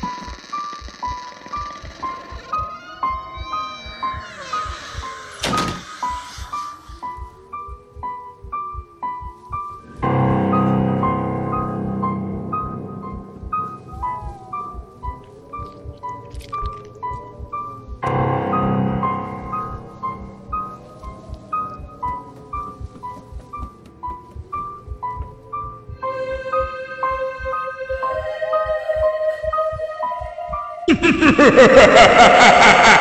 you Ha ha ha ha ha ha!